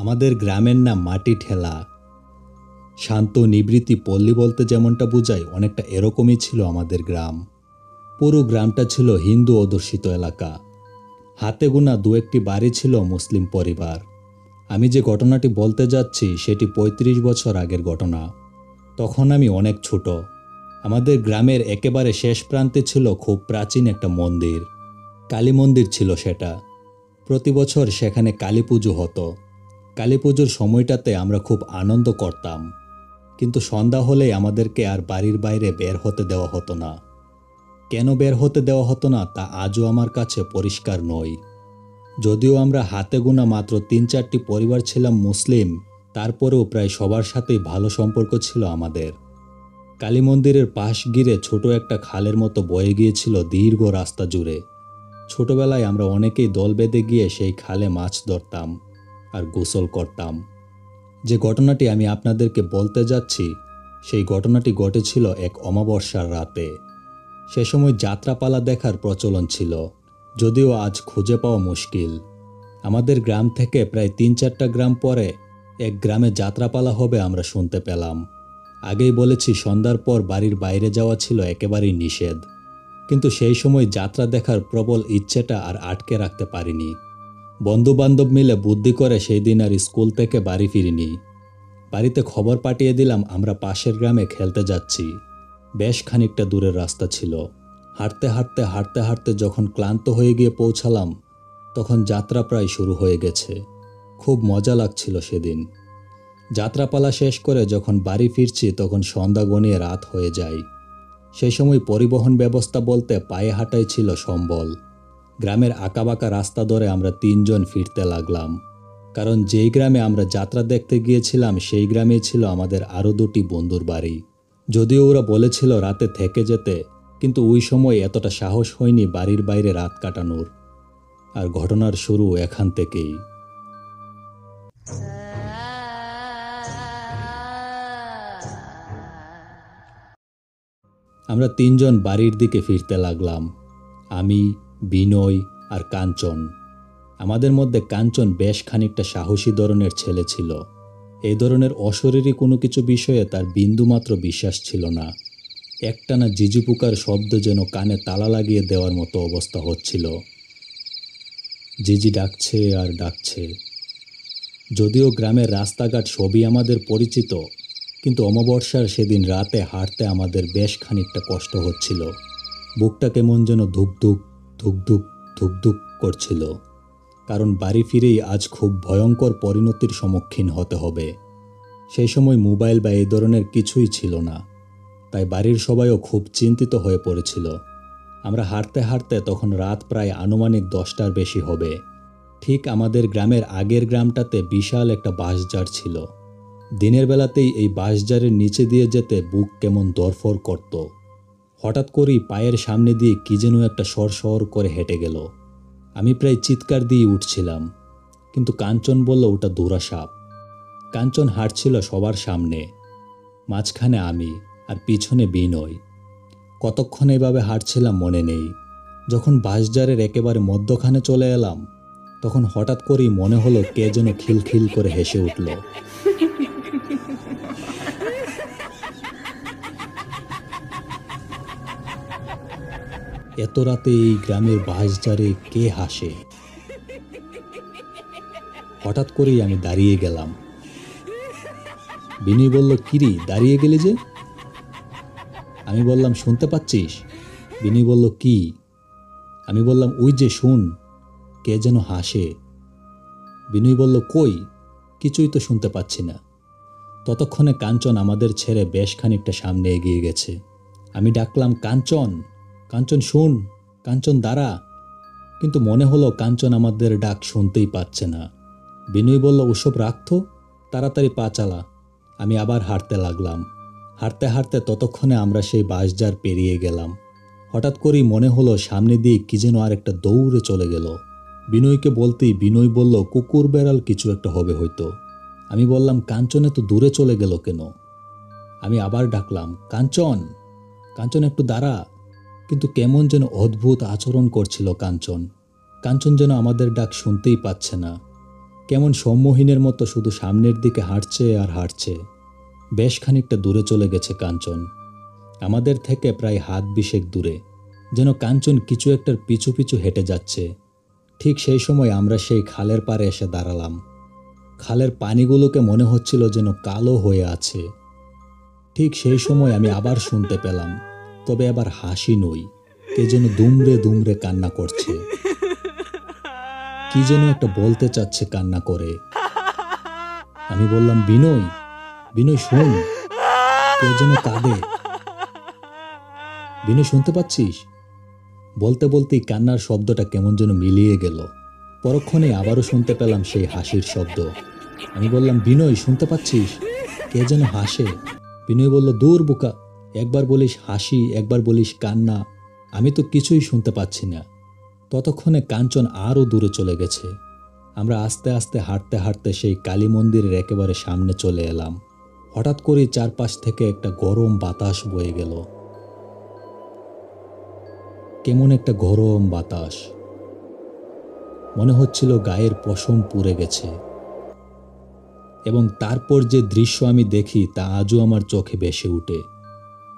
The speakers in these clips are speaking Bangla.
আমাদের গ্রামের নাম মাটি ঠেলা। শান্ত নিবৃত্তি পল্লী বলতে যেমনটা বোঝায়, অনেকটা এরকমই ছিল আমাদের গ্রাম। পুরো গ্রামটা ছিল হিন্দু অধ্যুষিত এলাকা। হাতে গোনা দু একটি বাড়ি ছিল মুসলিম পরিবার। আমি যে ঘটনাটি বলতে যাচ্ছি, সেটি ৩৫ বছর আগের ঘটনা। তখন আমি অনেক ছোট। আমাদের গ্রামের একেবারে শেষ প্রান্তে ছিল খুব প্রাচীন একটা মন্দির। কালী মন্দির ছিল সেটা। প্রতি বছর সেখানে কালী পুজো হতো। কালী পুজোর সময়টাতে আমরা খুব আনন্দ করতাম। কিন্তু সন্ধ্যা হলেই আমাদেরকে আর বাড়ির বাইরে বের হতে দেওয়া হতো না। কেন বের হতে দেওয়া হতো না তা আজও আমার কাছে পরিষ্কার নয়। যদিও আমরা হাতে গোনা মাত্র তিন চারটি পরিবার ছিলাম মুসলিম, তারপরেও প্রায় সবার সাথেই ভালো সম্পর্ক ছিল আমাদের। কালী মন্দিরের পাশ গিরে ছোট একটা খালের মতো বয়ে গিয়েছিল দীর্ঘ রাস্তা জুড়ে। ছোটবেলায় আমরা অনেকেই দল বেঁধে গিয়ে সেই খালে মাছ ধরতাম। আর গোসল করতাম। যে ঘটনাটি আমি আপনাদেরকে বলতে যাচ্ছি, সেই ঘটনাটি ঘটেছিল এক অমাবস্যার রাতে। সে সময় যাত্রাপালা দেখার প্রচলন ছিল, যদিও আজ খুঁজে পাওয়া মুশকিল। আমাদের গ্রাম থেকে প্রায় তিন চারটা গ্রাম পরে এক গ্রামে যাত্রাপালা হবে আমরা শুনতে পেলাম। আগেই বলেছি, সন্ধ্যার পর বাড়ির বাইরে যাওয়া ছিল একেবারেই নিষেধ। কিন্তু সেই সময় যাত্রা দেখার প্রবল ইচ্ছেটা আর আটকে রাখতে পারিনি। বন্ধু বান্ধব মিলে বুদ্ধি করে সেই দিন আর স্কুল থেকে বাড়ি ফিরিনি। বাড়িতে খবর পাঠিয়ে দিলাম, আমরা পাশের গ্রামে খেলতে যাচ্ছি। বেশ খানিকটা দূরের রাস্তা ছিল। হাঁটতে হাঁটতে হাঁটতে হাঁটতে যখন ক্লান্ত হয়ে গিয়ে পৌঁছালাম, তখন যাত্রা প্রায় শুরু হয়ে গেছে। খুব মজা লাগছিল সেদিন। যাত্রাপালা শেষ করে যখন বাড়ি ফিরছি, তখন সন্ধ্যা গনিয়ে রাত হয়ে যায়। সেই সময় পরিবহন ব্যবস্থা বলতে পায়ে হাঁটাই ছিল সম্বল। গ্রামের আঁকাবাঁকা রাস্তা ধরে আমরা তিনজন ফিরতে লাগলাম। কারণ যেই গ্রামে আমরা যাত্রা দেখতে গিয়েছিলাম, সেই গ্রামেই ছিল আমাদের আরও দুটি বন্ধুর বাড়ি। যদিও ওরা বলেছিল রাতে থেকে যেতে, কিন্তু ওই সময় এতটা সাহস হয়নি বাড়ির বাইরে রাত কাটানোর। আর ঘটনার শুরু এখান থেকেই। আমরা তিনজন বাড়ির দিকে ফিরতে লাগলাম। আমি বিনয় আর কাঞ্চন। আমাদের মধ্যে কাঞ্চন বেশ খানিকটা সাহসী ধরনের ছেলে ছিল। এই ধরনের অশরীরী কোনো কিছু বিষয়ে তার বিন্দুমাত্র বিশ্বাস ছিল না। একটানা জিজু পোকার শব্দ যেন কানে তালা লাগিয়ে দেওয়ার মতো অবস্থা হচ্ছিল। জিজি ডাকছে আর ডাকছে। যদিও গ্রামের রাস্তাঘাট সবই আমাদের পরিচিত, কিন্তু অমাবস্যার সেদিন রাতে হাঁটতে আমাদের বেশ খানিকটা কষ্ট হচ্ছিল। বুকটা কেমন যেন ধুকধুক ধুকধুক ধুকধুক করছিল। কারণ বাড়ি ফিরেই আজ খুব ভয়ঙ্কর পরিণতির সম্মুখীন হতে হবে। সেই সময় মোবাইল বা এই ধরনের কিছুই ছিল না। তাই বাড়ির সবাইও খুব চিন্তিত হয়ে পড়েছিল। আমরা হাঁটতে হাঁটতে তখন রাত প্রায় আনুমানিক দশটার বেশি হবে। ঠিক আমাদের গ্রামের আগের গ্রামটাতে বিশাল একটা বাঁশঝাড় ছিল। দিনের বেলাতেই এই বাঁশঝাড়ের নিচে দিয়ে যেতে বুক কেমন দরফর করত। হঠাৎ করেই পায়ের সামনে দিয়ে কি যেন একটা সর সর করে হেঁটে গেল। আমি প্রায় চিৎকার দিয়ে উঠছিলাম, কিন্তু কাঞ্চন বলল, ওটা দোরা সাপ। কাঞ্চন হাঁটছিল সবার সামনে, মাঝখানে আমি আর পিছনে বিনয়। কতক্ষণ এভাবে হাঁটছিলাম মনে নেই। যখন বাঁশজারের একেবারে মধ্যখানে চলে এলাম, তখন হঠাৎ করেই মনে হলো কে যেন খিলখিল করে হেসে উঠল। এত রাতে এই গ্রামের বাঁশঝাড়ে কে হাসে? হঠাৎ করেই আমি দাঁড়িয়ে গেলাম। বিনয় বলল কিরি দাঁড়িয়ে গেলি যে? আমি বললাম, শুনতে পাচ্ছিস? বিনি বলল, কি? আমি বললাম, ওই যে শুন, কে যেন হাসে। বিনয় বলল, কই? কিছুই তো শুনতে পাচ্ছি না। ততক্ষণে কাঞ্চন আমাদের ছেড়ে বেশ খানিকটা সামনে এগিয়ে গেছে। আমি ডাকলাম, কাঞ্চন! কাঞ্চন শুন, কাঞ্চন দাঁড়া। কিন্তু মনে হলো কাঞ্চন আমাদের ডাক শুনতেই পাচ্ছে না। বিনয় বলল, ওসব রাখতো তাড়াতাড়ি পা চালা। আমি আবার হাঁটতে লাগলাম। হাঁটতে হাঁটতে ততক্ষণে আমরা সেই বাঁশঝাড় পেরিয়ে গেলাম। হঠাৎ করেই মনে হলো সামনে দিয়ে কি যেন আর একটা দৌড়ে চলে গেল। বিনয়কে বলতেই বিনয় বলল, কুকুর বেড়াল কিছু একটা হবে হয়তো। আমি বললাম, কাঞ্চনে তো দূরে চলে গেল কেন? আমি আবার ডাকলাম, কাঞ্চন কাঞ্চন একটু দাঁড়া। কিন্তু কেমন যেন অদ্ভুত আচরণ করছিল কাঞ্চন। কাঞ্চন যেন আমাদের ডাক শুনতেই পাচ্ছে না। কেমন সম্মোহীনের মতো শুধু সামনের দিকে হাঁটছে আর হাঁটছে। বেশ খানিকটা দূরে চলে গেছে কাঞ্চন। আমাদের থেকে প্রায় হাত বিশেক দূরে। যেন কাঞ্চন কিছু একটার পিছু পিছু হেঁটে যাচ্ছে। ঠিক সেই সময় আমরা সেই খালের পাড়ে এসে দাঁড়ালাম। খালের পানিগুলোকে মনে হচ্ছিল যেন কালো হয়ে আছে। ঠিক সেই সময় আমি আবার শুনতে পেলাম। তবে আবার হাসি নই, কে যেন দুমড়ে দুমড়ে কান্না করছে। কি যেন একটা বলতে চাচ্ছে কান্না করে। আমি বললাম, বিনয় বিনয় শোন, কে যেন কাঁদে। বিনয়, শুনতে পাচ্ছিস? বলতে বলতেই কান্নার শব্দটা কেমন যেন মিলিয়ে গেল। পরক্ষণে আবারও শুনতে পেলাম সেই হাসির শব্দ। আমি বললাম, বিনয়, শুনতে পাচ্ছিস? কে যেন হাসে। বিনয় বলল, দূর, বোকা। একবার বলিস হাসি, একবার বলিস কান্না, আমি তো কিছুই শুনতে পাচ্ছি না। ততক্ষণে কাঞ্চন আরও দূরে চলে গেছে। আমরা আস্তে আস্তে হাঁটতে হাঁটতে সেই কালী মন্দিরের একেবারে সামনে চলে এলাম। হঠাৎ করেই চারপাশ থেকে একটা গরম বাতাস বয়ে গেল। কেমন একটা গরম বাতাস। মনে হচ্ছিল গায়ের পশম পুড়ে গেছে। এবং তারপর যে দৃশ্য আমি দেখি তা আজও আমার চোখে ভেসে উঠে।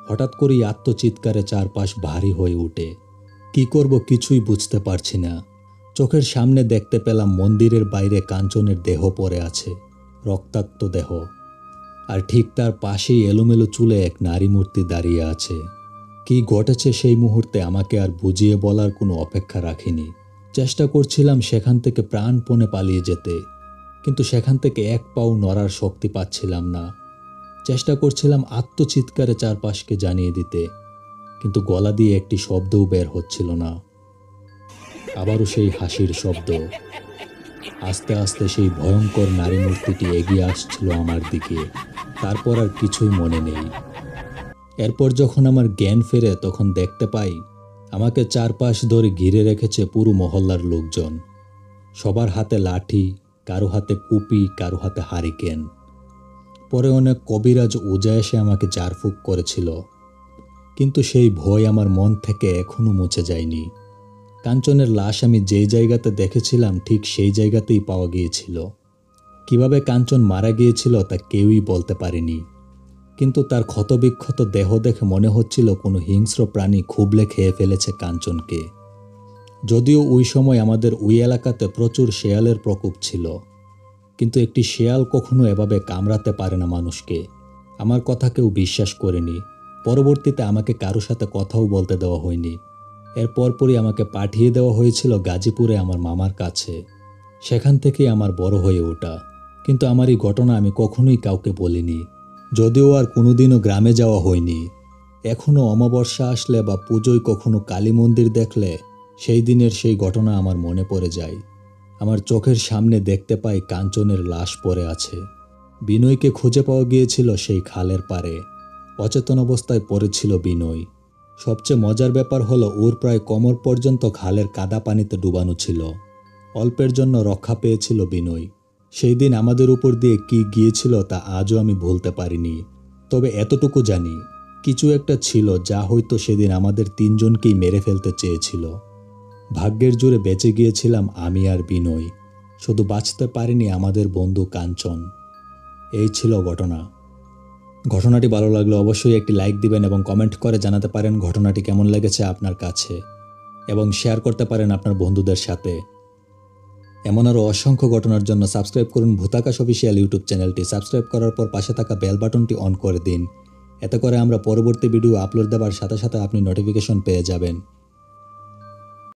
হঠাৎ করেই আত্মচিৎকারে চারপাশ ভারী হয়ে উঠে। কি করব কিছুই বুঝতে পারছি না। চোখের সামনে দেখতে পেলাম মন্দিরের বাইরে কাঞ্চনের দেহ পড়ে আছে, রক্তাক্ত দেহ। আর ঠিক তার পাশেই এলোমেলো চুলে এক নারী মূর্তি দাঁড়িয়ে আছে। কি ঘটেছে সেই মুহূর্তে আমাকে আর বুঝিয়ে বলার কোনো অপেক্ষা রাখিনি। চেষ্টা করছিলাম সেখান থেকে প্রাণপণে পালিয়ে যেতে, কিন্তু সেখান থেকে এক পাও নড়ার শক্তি পাচ্ছিলাম না। চেষ্টা করছিলাম আত্মচিৎকারে চারপাশকে জানিয়ে দিতে, কিন্তু গলা দিয়ে একটি শব্দও বের হচ্ছিল না। আবারও সেই হাসির শব্দ। আস্তে আস্তে সেই ভয়ঙ্কর নারী মূর্তিটি এগিয়ে আসছিল আমার দিকে। তারপর আর কিছুই মনে নেই। এরপর যখন আমার জ্ঞান ফেরে, তখন দেখতে পাই, আমাকে চারপাশ ধরে ঘিরে রেখেছে পুরো মহল্লার লোকজন। সবার হাতে লাঠি, কারও হাতে কুপি, কারও হাতে হারিকেন। পরে অনেক কবিরাজ ওজা এসে আমাকে জারফুক করেছিল। কিন্তু সেই ভয় আমার মন থেকে এখনও মুছে যায়নি। কাঞ্চনের লাশ আমি যেই জায়গাতে দেখেছিলাম, ঠিক সেই জায়গাতেই পাওয়া গিয়েছিল। কীভাবে কাঞ্চন মারা গিয়েছিল তা কেউই বলতে পারেনি। কিন্তু তার ক্ষতবিক্ষত দেহ দেখে মনে হচ্ছিল কোনো হিংস্র প্রাণী খুবলে খেয়ে ফেলেছে কাঞ্চনকে। যদিও ওই সময় আমাদের ওই এলাকাতে প্রচুর শেয়ালের প্রকোপ ছিল। কিন্তু একটি শেয়াল কখনো এভাবে কামড়াতে পারে না মানুষকে। আমার কথা কেউ বিশ্বাস করেনি। পরবর্তীতে আমাকে কারও সাথে কথাও বলতে দেওয়া হয়নি। এর পরপরই আমাকে পাঠিয়ে দেওয়া হয়েছিল গাজীপুরে আমার মামার কাছে। সেখান থেকেই আমার বড় হয়ে ওঠা। কিন্তু আমার এই ঘটনা আমি কখনোই কাউকে বলিনি। যদিও আর কোনোদিনও গ্রামে যাওয়া হয়নি। এখনও অমাবস্যা আসলে বা পুজোয় কখনো কালী মন্দির দেখলে সেই দিনের সেই ঘটনা আমার মনে পড়ে যায়। আমার চোখের সামনে দেখতে পাই কাঞ্চনের লাশ পড়ে আছে। বিনয়কে খুঁজে পাওয়া গিয়েছিল সেই খালের পারে অচেতন অবস্থায় পড়েছিল বিনয়। সবচেয়ে মজার ব্যাপার হলো ওর প্রায় কোমর পর্যন্ত খালের কাদা পানিতে ডুবানো ছিল। অল্পের জন্য রক্ষা পেয়েছিল বিনয়। সেই দিন আমাদের উপর দিয়ে কি গিয়েছিল তা আজও আমি ভুলতে পারিনি। তবে এতটুকু জানি, কিছু একটা ছিল যা হয়তো সেদিন আমাদের তিনজনকেই মেরে ফেলতে চেয়েছিল। ভাগ্যের জোরে বেঁচে গিয়েছিলাম আমি আর বিনয়। শুধু বাঁচতে পারিনি আমাদের বন্ধু কাঞ্চন। এই ছিল ঘটনা। ঘটনাটি ভালো লাগলে অবশ্যই একটি লাইক দিবেন এবং কমেন্ট করে জানাতে পারেন ঘটনাটি কেমন লেগেছে আপনার কাছে এবং শেয়ার করতে পারেন আপনার বন্ধুদের সাথে। এমন আরও অসংখ্য ঘটনার জন্য সাবস্ক্রাইব করুন ভূতাকাশ অফিসিয়াল ইউটিউব চ্যানেলটি। সাবস্ক্রাইব করার পর পাশে থাকা বেল বাটনটি অন করে দিন। এতে করে আমরা পরবর্তী ভিডিও আপলোড দেওয়ার সাথে সাথে আপনি নোটিফিকেশন পেয়ে যাবেন।